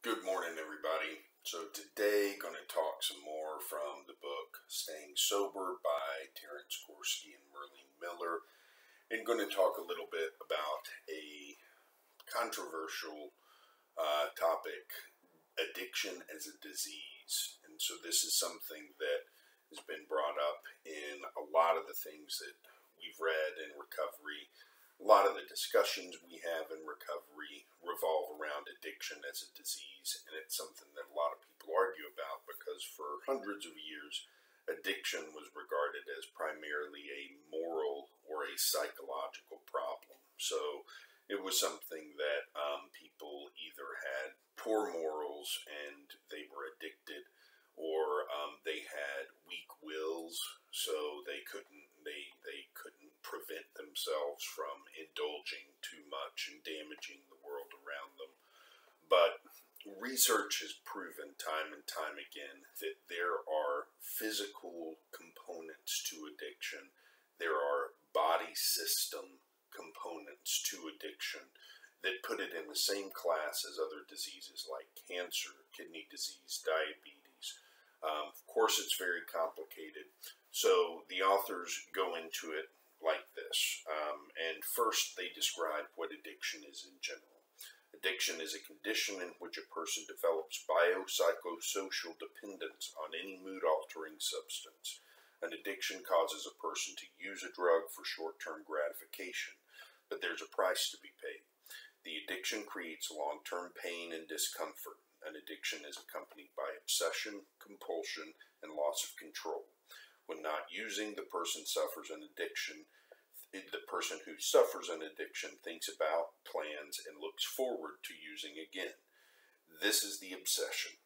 Good morning, everybody. So today, going to talk some more from the book "Staying Sober" by Terence Gorski and Merlin Miller, and going to talk a little bit about a controversial uh, topic: addiction as a disease. And so this is something that has been brought up in a lot of the things that we've read in recovery a lot of the discussions we have in recovery revolve around addiction as a disease, and it's something that a lot of people argue about because for hundreds of years, addiction was regarded as primarily a moral or a psychological problem. So it was something that um, people either had poor morals and they were addicted, or um, they had weak wills, so they couldn't they they couldn't prevent themselves from indulging too much and damaging the world around them. But research has proven time and time again that there are physical components to addiction. There are body system components to addiction that put it in the same class as other diseases like cancer, kidney disease, diabetes. Um, of course, it's very complicated. So the authors go into it like this. Um, and first, they describe what addiction is in general. Addiction is a condition in which a person develops biopsychosocial dependence on any mood altering substance. An addiction causes a person to use a drug for short term gratification, but there's a price to be paid. The addiction creates long term pain and discomfort. An addiction is accompanied by obsession, compulsion, and loss of control. When not using, the person suffers an addiction. Person who suffers an addiction thinks about, plans, and looks forward to using again. This is the obsession.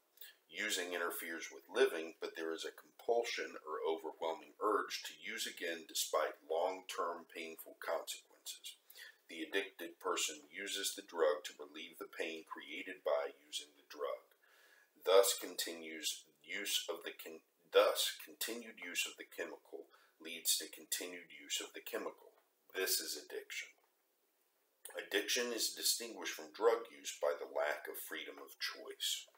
Using interferes with living, but there is a compulsion or overwhelming urge to use again despite long term painful consequences. The addicted person uses the drug to relieve the pain created by using the drug. Thus continues use of the con- Thus, continued use of the chemical leads to continued use of the chemical. This is addiction. Addiction is distinguished from drug use by the lack of freedom of choice.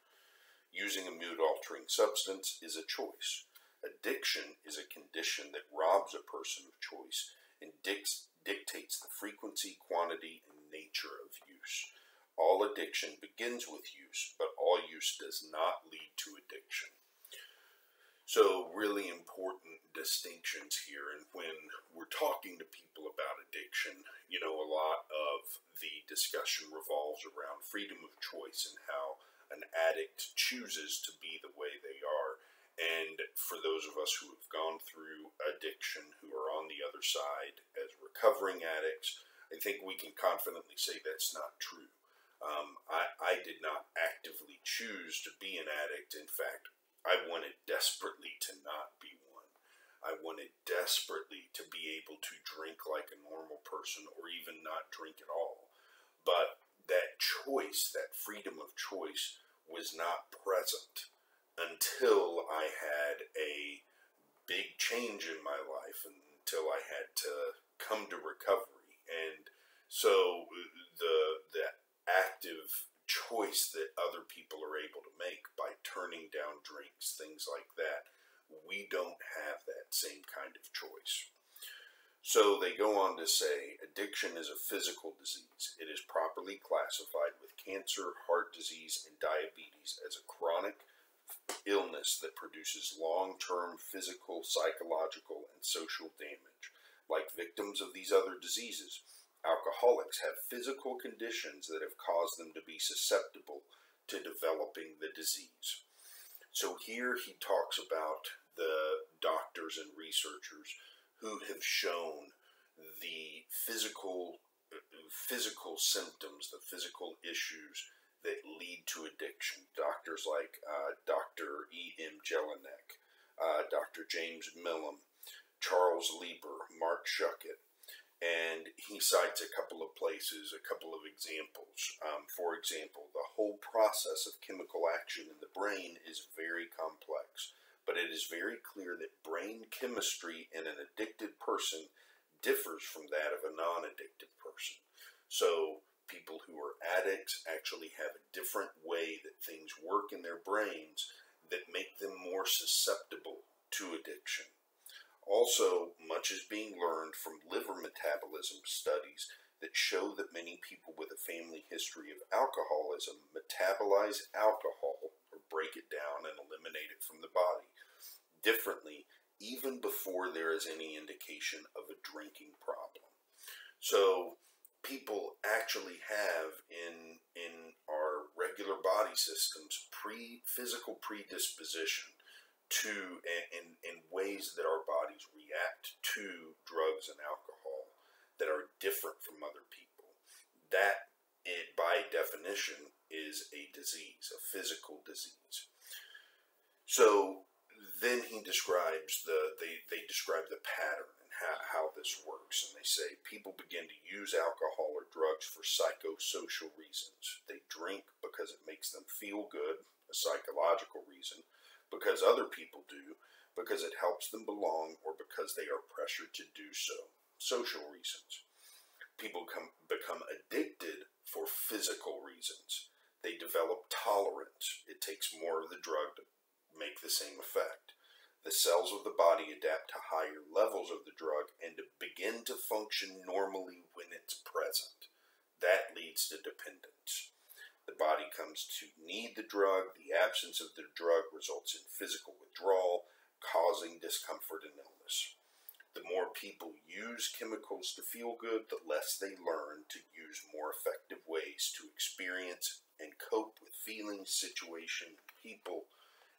Using a mood altering substance is a choice. Addiction is a condition that robs a person of choice and dictates the frequency, quantity, and nature of use. All addiction begins with use, but all use does not lead to addiction. So, really important distinctions here. And when we're talking to people about addiction, you know, a lot of the discussion revolves around freedom of choice and how an addict chooses to be the way they are. And for those of us who have gone through addiction, who are on the other side as recovering addicts, I think we can confidently say that's not true. Um, I, I did not actively choose to be an addict. In fact, I wanted desperately to not be one. I wanted desperately to be able to drink like a normal person or even not drink at all. But that choice, that freedom of choice, was not present until I had a big change in my life, until I had to come to recovery. And so uh, the the active choice that other people are able to make by turning down drinks, things like that. We don't have that same kind of choice. So they go on to say addiction is a physical disease. It is properly classified with cancer, heart disease, and diabetes as a chronic illness that produces long term physical, psychological, and social damage. Like victims of these other diseases, alcoholics have physical conditions that have caused them to be susceptible to developing the disease. So here he talks about the doctors and researchers who have shown the physical physical symptoms, the physical issues that lead to addiction. Doctors like uh, Dr. E. M. Jellinek, uh, Dr. James Milam, Charles Lieber, Marc Schuckit, and he cites a couple of places, a couple of examples. Um, for example, the whole process of chemical action in the brain is very complex, but it is very clear that brain chemistry in an addicted person differs from that of a non addicted person. So, people who are addicts actually have a different way that things work in their brains that make them more susceptible to addiction. Also, much is being learned from liver metabolism studies that show that many people with a family history of alcoholism metabolize alcohol break it down and eliminate it from the body differently even before there is any indication of a drinking problem. So people actually have in in our regular body systems pre physical predisposition to in, in ways that our bodies react to drugs and alcohol that are different from other people. That, it, by definition, is a disease, a physical. So then he describes the they, they describe the pattern and how, how this works and they say people begin to use alcohol or drugs for psychosocial reasons they drink because it makes them feel good a psychological reason because other people do because it helps them belong or because they are pressured to do so social reasons people come, become addicted for physical reasons. They develop tolerance. It takes more of the drug to make the same effect. The cells of the body adapt to higher levels of the drug and begin to function normally when it's present. That leads to dependence. The body comes to need the drug. The absence of the drug results in physical withdrawal, causing discomfort and illness. The more people use chemicals to feel good, the less they learn to use more effective ways to experience and cope with feelings, situation, people,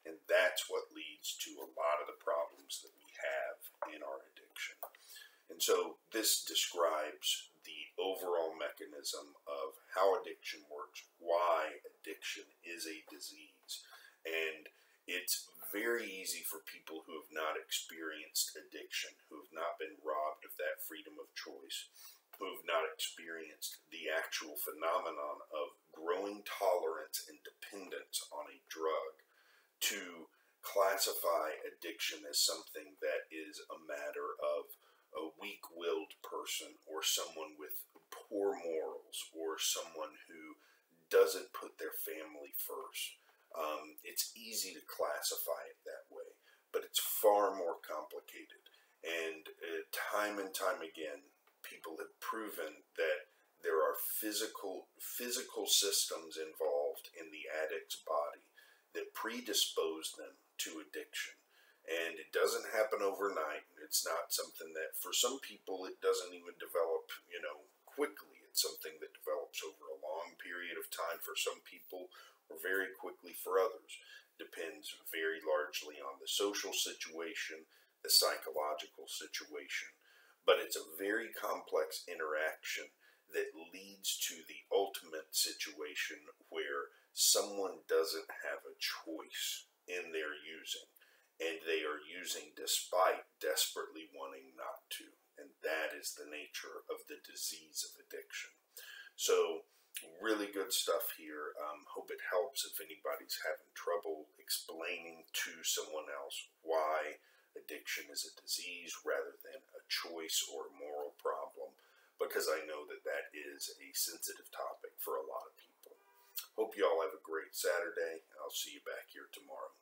and that's what leads to a lot of the problems that we have in our addiction. And so this describes the overall mechanism of how addiction works, why addiction is a disease, and it's very easy for people who have not experienced addiction, who have not been robbed of that freedom of choice, who have not experienced the actual phenomenon of growing tolerance and dependence on a drug, to classify addiction as something that is a matter of a weak willed person or someone with poor morals or someone who doesn't put their family first um, it's easy to classify it that way, but it's far more complicated. And uh, time and time again, people have proven that there are physical physical systems involved in the addict's body that predispose them to addiction. And it doesn't happen overnight. It's not something that, for some people, it doesn't even develop, you know, quickly. It's something that develops over a long period of time for some people, or very quickly for others. Depends very largely on the social situation, the psychological situation. But it's a very complex interaction that leads to the ultimate situation where someone doesn't have a choice in their using, and they are using despite desperately wanting not to. And that is the nature of the disease of addiction. So, really good stuff here. Um, hope it helps if anybody's having trouble explaining to someone else why addiction is a disease rather than a choice or a moral problem, because I know that that is a sensitive topic for a lot. Hope you all have a great Saturday. I'll see you back here tomorrow.